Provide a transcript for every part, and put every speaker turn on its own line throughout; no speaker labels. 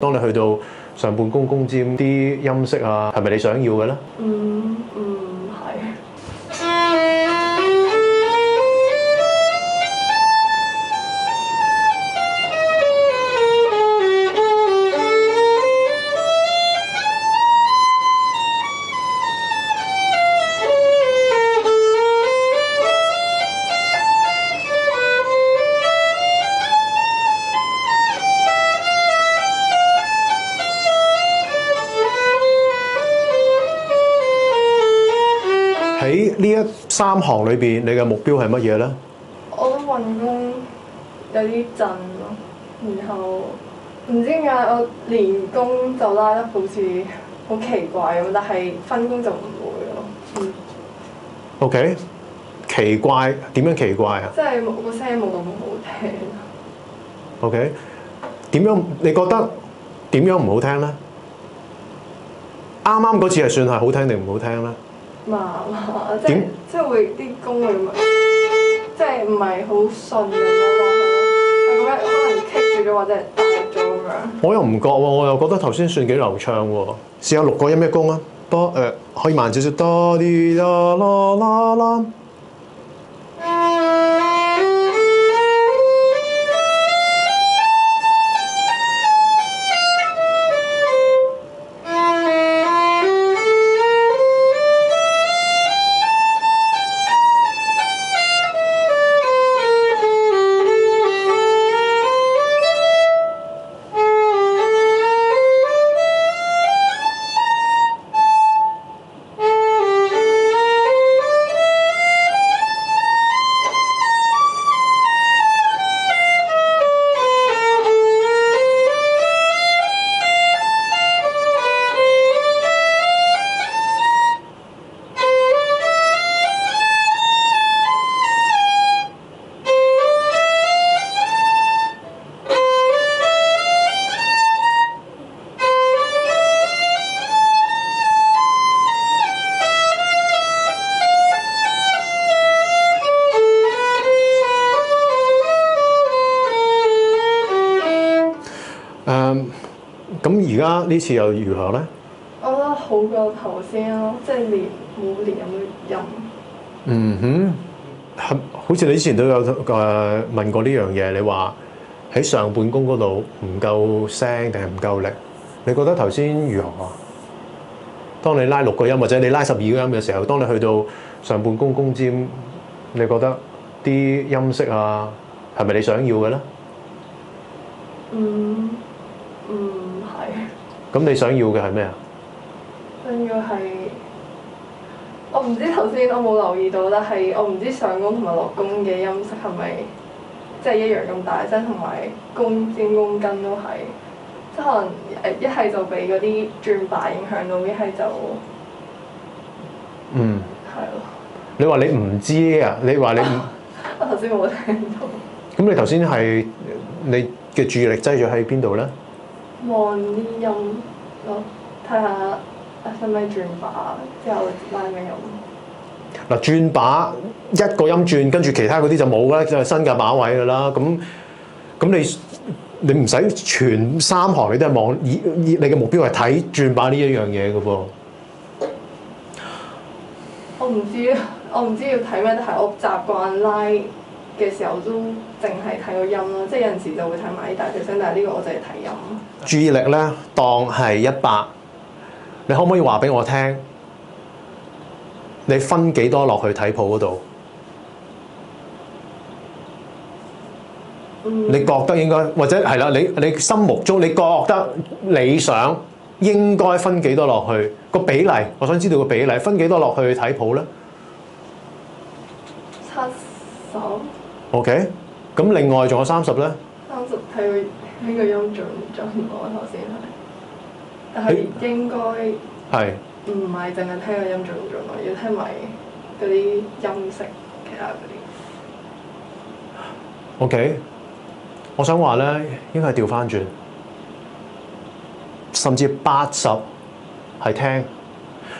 當你去到上半公公尖啲音色啊，係咪你想要嘅咧？
嗯
呢一三行裏邊，你嘅目標係乜嘢咧？
我覺得運功有啲震咯，然後唔知點解我連工就拉得好似好奇怪咁，但係分工就唔會咯。嗯
，OK，奇怪點樣奇怪啊
即係冇個聲冇咁好聽。
？OK，點樣你覺得點樣唔好聽咧？啱啱嗰次係算係好聽定唔好聽咧？
麻麻，即係即係會啲工會咁樣，即係唔係好順咁樣咯，係咁樣可能棘住咗或者係大咗咁樣。
我又唔覺喎，我又覺得頭先算幾流暢喎。試下六個音咩工啊？多誒、呃可以慢少少，多啲啦啦啦啦。誒，咁而家呢次又如何咧？
我覺得好過頭先咯，即係連冇連咁多音。
嗯哼，係好似你之前都有誒、呃、問過呢樣嘢，你話喺上半弓嗰度唔夠聲定係唔夠力？你覺得頭先如何啊？當你拉六個音或者你拉十二個音嘅時候，當你去到上半弓弓尖，你覺得啲音色啊係咪你想要嘅咧？
嗯嗯係，
咁你想要嘅係咩啊？
想要係我唔知頭先我冇留意到，但係我唔知上弓同埋落弓嘅音色係咪即係一樣咁大聲，同埋弓尖弓根都係，即係可能誒一係就俾嗰啲轉把影響到，一係就
嗯，
係咯。
你話你唔知啊？你話你唔
我頭先冇聽到。
咁？你頭先係你嘅注意力擠咗喺邊度咧？
望啲音咯，睇下啊使唔使轉把之後拉咩音？
嗱，轉把一個音轉，跟住其他嗰啲就冇啦，就係新嘅把位噶啦。咁咁你你唔使全三行，你都係望以以你嘅目標係睇轉把呢一樣嘢嘅噃。
我唔知，我唔知要睇咩，但係我習慣拉嘅時候都淨係睇個音咯，即係有陣時就會睇埋啲大細聲，但係呢個我就係睇音。
注意力咧，當係一百，你可唔可以話俾我聽？你分幾多落去睇譜嗰度？
嗯，
你覺得應該，或者係啦，你你心目中你覺得理想應該分幾多落去個比例？我想知道個比例分幾多落去睇譜咧
七十、
？OK，咁另外仲有三十咧？
三十睇佢呢個音準唔準我頭先係，但係應該
係
唔係淨係聽個音準唔準咯，要聽埋嗰啲音色其他嗰啲。
OK。我想話咧，應該係調翻轉，甚至八十係聽。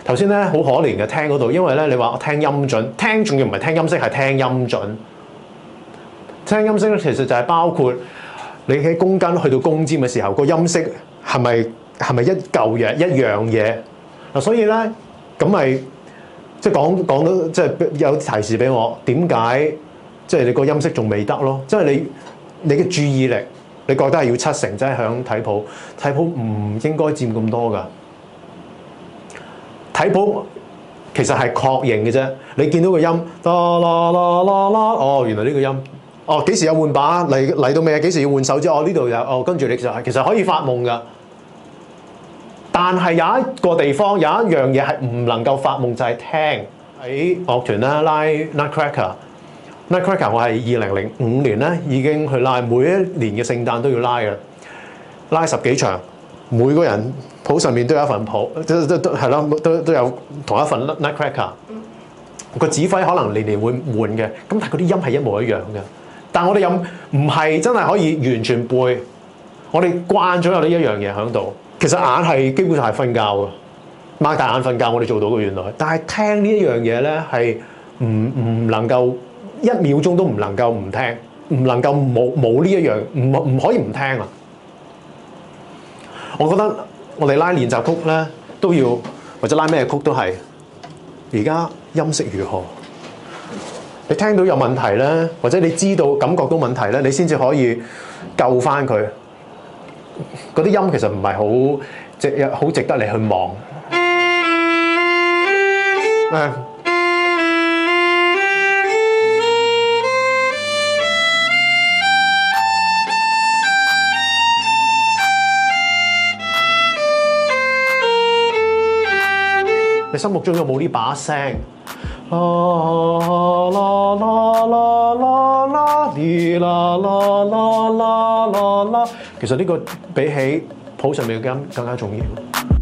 頭先咧好可憐嘅聽嗰度，因為咧你話我聽音準，聽仲要唔係聽音色，係聽音準。聽音色咧，其實就係包括你喺弓根去到弓尖嘅時候，個音色係咪係咪一嚿嘢一樣嘢嗱？所以咧咁咪即係講講到即係有提示俾我點解即係你個音色仲未得咯？即係你你嘅注意力，你覺得係要七成，即係響睇譜睇譜唔應該佔咁多㗎。睇譜其實係確認嘅啫，你見到個音啦啦啦啦啦，哦，原來呢個音，哦幾時有換把嚟嚟到未啊？幾時要換手指？哦呢度有，哦跟住你就係其實可以發夢㗎。但係有一個地方有一樣嘢係唔能夠發夢，就係、聽喺樂團啦，拉 Nutcracker。Nutcracker 我係二零零五年咧已經去拉，每一年嘅聖誕都要拉嘅，拉十幾場，每個人譜上面都有一份譜，都都都係咯，都都有同一份 Nutcracker。個指揮可能年年會換嘅，咁但係嗰啲音係一模一樣嘅。但我哋又唔係真係可以完全背，我哋慣咗有呢一樣嘢喺度。其實眼係基本上係瞓覺嘅，擘大眼瞓覺，我哋做到嘅原來。但係聽呢一樣嘢咧係唔唔能夠一秒鐘都唔能夠唔聽，唔能夠冇冇呢一樣，唔唔可以唔聽啊！我覺得我哋拉練習曲咧都要，或者拉咩曲都係。而家音色如何？你聽到有問題咧，或者你知道感覺到問題咧，你先至可以救翻佢。嗰啲音其實唔係好值，好值得你去望。誒，你心目中有冇呢把聲？啦啦啦啦啦啦，哩啦啦啦啦啦啦。其实呢个比起谱上面嘅音更加重要。